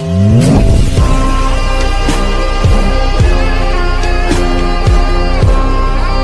Música